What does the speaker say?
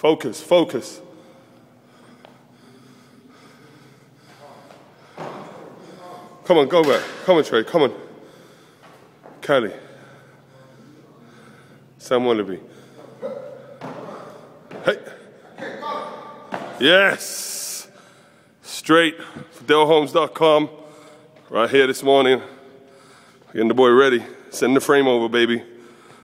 Focus, focus. Come on, go back. Come on, Tre, come on. Kelly. Sam Wallaby. Hey. Yes. Straight. DaleHolmes.com. Right here this morning. Getting the boy ready. Send the frame over, baby.